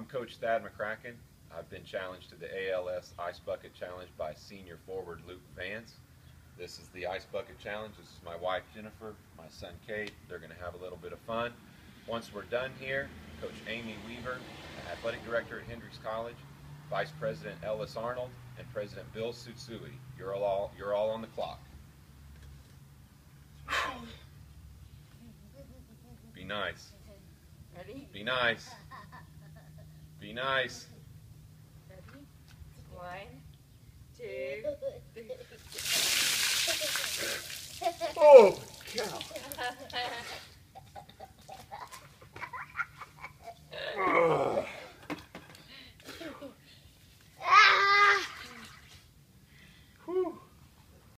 I'm Coach Thad McCracken. I've been challenged to the ALS Ice Bucket Challenge by senior forward Luke Vance. This is the Ice Bucket Challenge. This is my wife Jennifer, my son Kate. They're going to have a little bit of fun. Once we're done here, Coach Amy Weaver, Athletic Director at Hendrix College, Vice President Ellis Arnold, and President Bill Tsutsui. You're all, you're all on the clock. Be nice. Ready? Be nice. Be nice. Ready? One, two, three. Oh, cow.